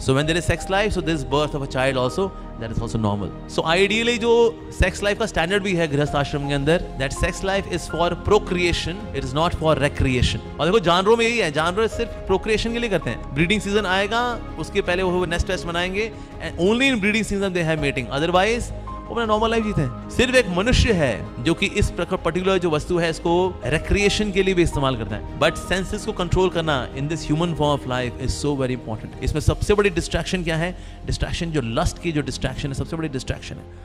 So when there is sex life so this birth of a child also that is also normal so ideally जो sex life का standard भी है गृहस्थ आश्रम के अंदर that sex life is for procreation it is not for recreation और देखो जानवरों में यही है, जानवर सिर्फ़ प्रोक्रिएशन के लिए करते हैं। ब्रीडिंग सीज़न आएगा, उसके पहले वो नेस्ट वेस्ट बनाएँगे and only in breeding season they have meeting otherwise वो अपना नॉर्मल लाइफ जीते हैं। सिर्फ़ एक मनुष्य है जो कि इस पर्टिकुलर जो वस्तु है, इसको रिक्रिएशन के लिए भी इस्तेमाल करता है। बट सेंसेस को कंट्रोल करना in this human form of life is so very important इसमें सबसे बड़ी डिस्ट्रैक्शन क्या है? डिस्ट्रैक्शन जो लस्ट की जो डिस्ट्रैक्शन है, सबसे बड़ी डिस्ट्रैक्शन है।